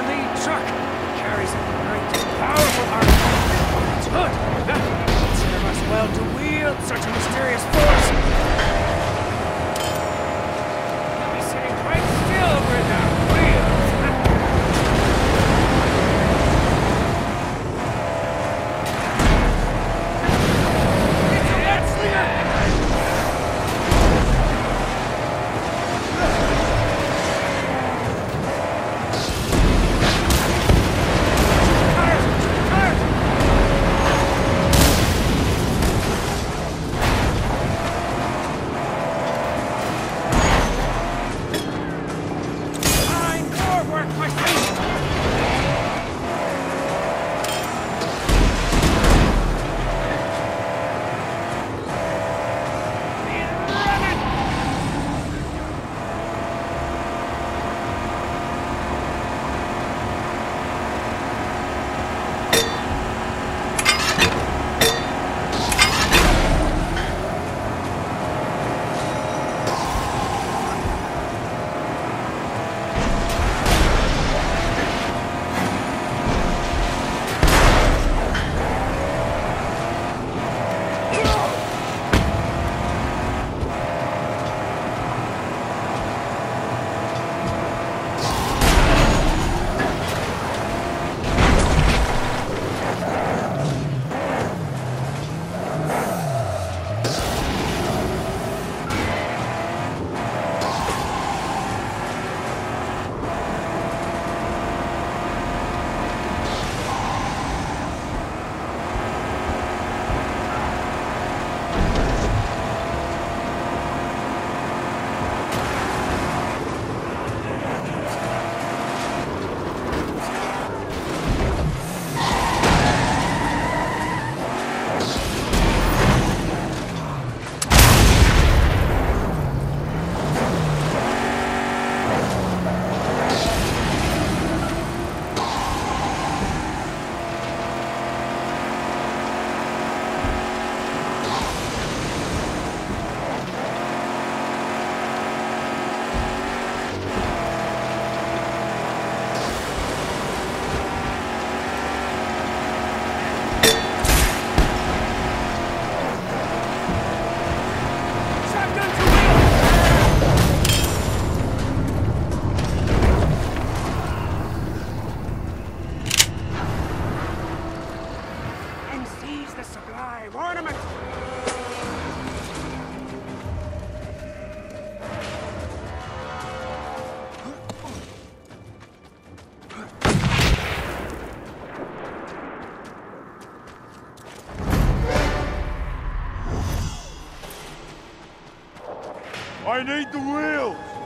shark. truck. carries a great, powerful artifact. It's good. It serve us well to wield such a mysterious force. work with And the supply ornament! I need the wheels!